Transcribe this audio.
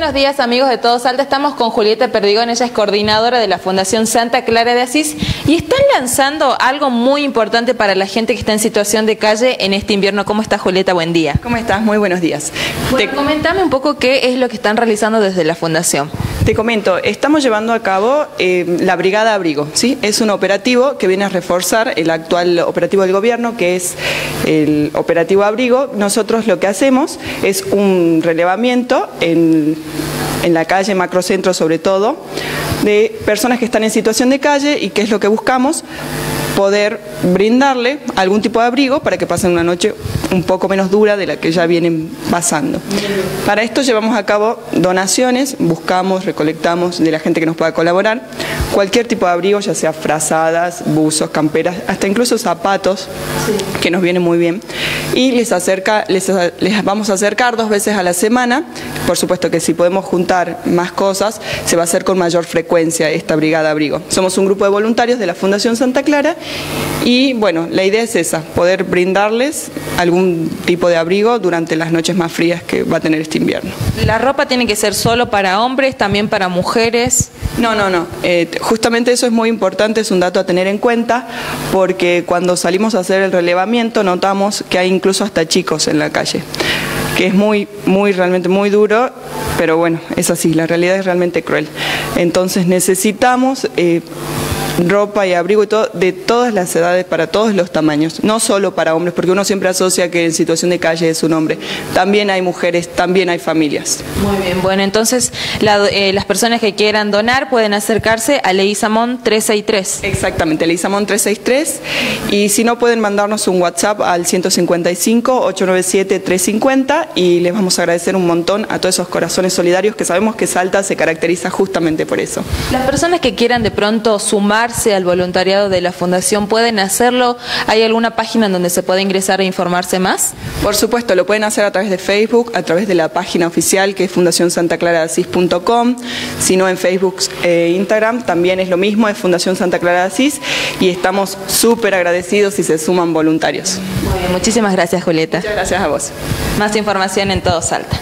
buenos días amigos de Todos Salta. Estamos con Julieta Perdigón, ella es coordinadora de la Fundación Santa Clara de Asís y están lanzando algo muy importante para la gente que está en situación de calle en este invierno. ¿Cómo está Julieta? Buen día. ¿Cómo estás? Muy buenos días. Te... Comentame un poco qué es lo que están realizando desde la Fundación. Te comento, estamos llevando a cabo eh, la Brigada Abrigo, ¿sí? Es un operativo que viene a reforzar el actual operativo del gobierno, que es el operativo Abrigo. Nosotros lo que hacemos es un relevamiento en, en la calle, macrocentro sobre todo, de personas que están en situación de calle y qué es lo que buscamos poder brindarle algún tipo de abrigo para que pasen una noche un poco menos dura de la que ya vienen pasando. Para esto llevamos a cabo donaciones, buscamos, recolectamos de la gente que nos pueda colaborar cualquier tipo de abrigo, ya sea frazadas, buzos, camperas, hasta incluso zapatos, que nos vienen muy bien. Y les, acerca, les, les vamos a acercar dos veces a la semana. Por supuesto que si podemos juntar más cosas, se va a hacer con mayor frecuencia esta brigada abrigo. Somos un grupo de voluntarios de la Fundación Santa Clara y bueno, la idea es esa, poder brindarles algún tipo de abrigo durante las noches más frías que va a tener este invierno. ¿La ropa tiene que ser solo para hombres, también para mujeres? No, no, no. Eh, justamente eso es muy importante, es un dato a tener en cuenta, porque cuando salimos a hacer el relevamiento notamos que hay incluso hasta chicos en la calle que es muy, muy, realmente muy duro, pero bueno, es así, la realidad es realmente cruel. Entonces necesitamos eh, ropa y abrigo y todo, de todas las edades, para todos los tamaños, no solo para hombres, porque uno siempre asocia que en situación de calle es un hombre. También hay mujeres, también hay familias. Muy bien, bueno, entonces eh, las personas que quieran donar pueden acercarse a Leizamón 363. Exactamente, Leizamón 363. Y si no, pueden mandarnos un WhatsApp al 155-897-350 y les vamos a agradecer un montón a todos esos corazones solidarios que sabemos que Salta se caracteriza justamente por eso. Las personas que quieran de pronto sumar al voluntariado de la Fundación, ¿pueden hacerlo? ¿Hay alguna página en donde se puede ingresar e informarse más? Por supuesto, lo pueden hacer a través de Facebook, a través de la página oficial que es fundacionsantaclaraasís.com, si no en Facebook e Instagram también es lo mismo, es Fundación Santa Clara de Asís y estamos súper agradecidos si se suman voluntarios. muchísimas gracias Julieta. Muchas gracias a vos. Más información en Todo Salta.